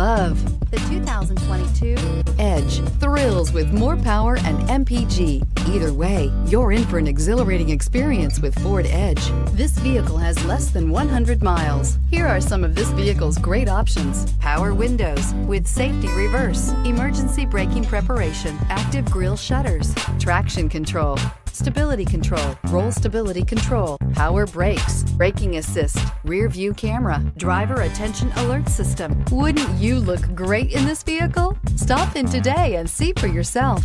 love. The 2022 Edge thrills with more power and MPG. Either way, you're in for an exhilarating experience with Ford Edge. This vehicle has less than 100 miles. Here are some of this vehicle's great options. Power windows with safety reverse, emergency braking preparation, active grille shutters, traction control, stability control, roll stability control, power brakes, braking assist, rear view camera, driver attention alert system. Wouldn't you look great in this vehicle? Stop in today and see for yourself.